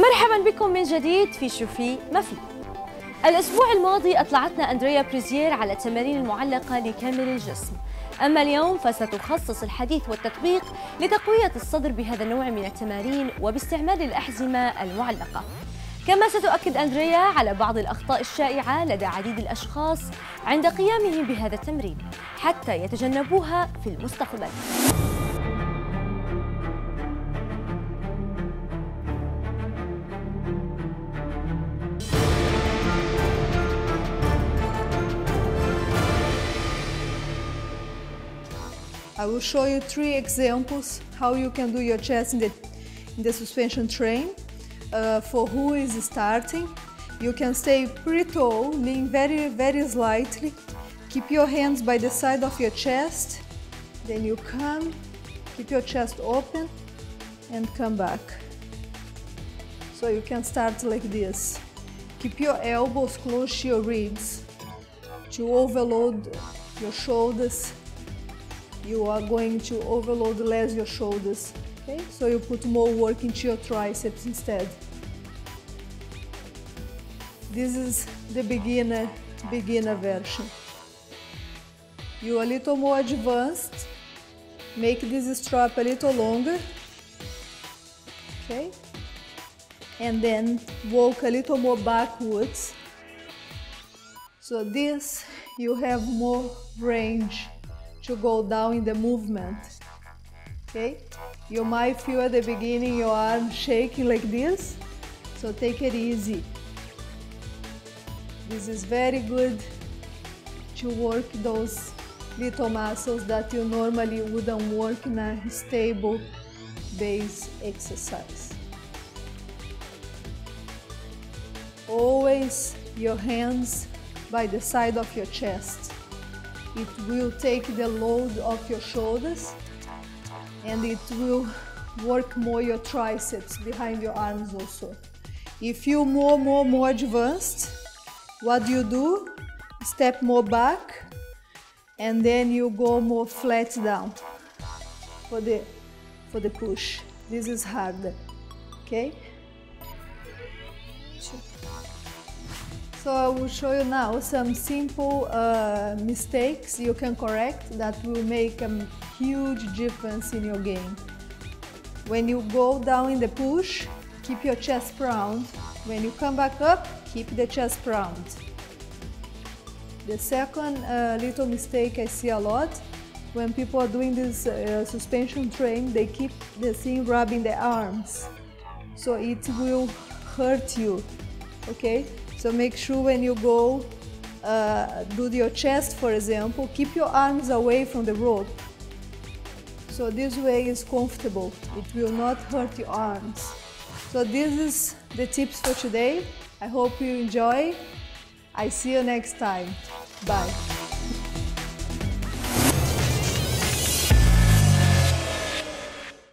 مرحبا بكم من جديد في شو في ما في. الأسبوع الماضي أطلعتنا أندريا بريزير على التمارين المعلقة لكامل الجسم. أما اليوم فستخصص الحديث والتطبيق لتقوية الصدر بهذا النوع من التمارين وباستعمال الأحزمة المعلقة. كما ستؤكد أندريا على بعض الأخطاء الشائعة لدى عديد الأشخاص عند قيامهم بهذا التمرين حتى يتجنبوها في المستقبل. I will show you three examples how you can do your chest in the, in the suspension train. Uh, for who is starting, you can stay pretty tall, lean very, very slightly. Keep your hands by the side of your chest. Then you come, keep your chest open and come back. So you can start like this. Keep your elbows close to your ribs to overload your shoulders you are going to overload less your shoulders okay? So you put more work into your triceps instead. This is the beginner beginner version. You are a little more advanced. Make this strap a little longer okay? And then walk a little more backwards. So this you have more range to go down in the movement. Okay? You might feel at the beginning your arm shaking like this, so take it easy. This is very good to work those little muscles that you normally wouldn't work in a stable base exercise. Always your hands by the side of your chest. It will take the load off your shoulders and it will work more your triceps behind your arms also. If you more, more, more advanced, what do you do? Step more back and then you go more flat down for the, for the push. This is harder, okay? So I will show you now some simple uh, mistakes you can correct that will make a huge difference in your game. When you go down in the push, keep your chest round. When you come back up, keep the chest round. The second uh, little mistake I see a lot, when people are doing this uh, suspension train, they keep the thing rubbing the arms. So it will hurt you, okay? So make sure when you go uh, do your chest, for example, keep your arms away from the rope. So this way is comfortable. It will not hurt your arms. So this is the tips for today. I hope you enjoy. I see you next time. Bye.